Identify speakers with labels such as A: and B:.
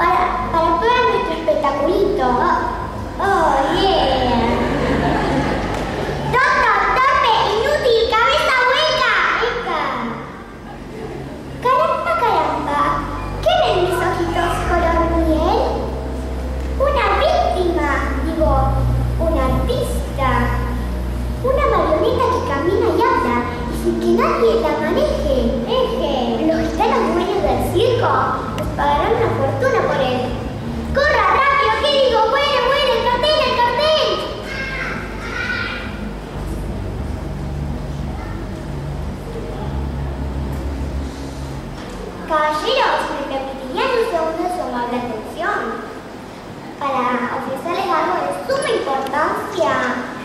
A: para, para probar nuestro espectaculito. Oh, oh yeah. ¡Tonto, torpe, inútil, cabeza hueca! ¡Eca! Caramba, caramba. ¿Qué ven mis ojitos color miel? Una víctima, digo, un artista. Una marioneta que camina y habla y sin que nadie la maneje. Eje. Caballeros, ¿me permitirían un segundo de su amable atención? Para ofrecerles algo de suma importancia.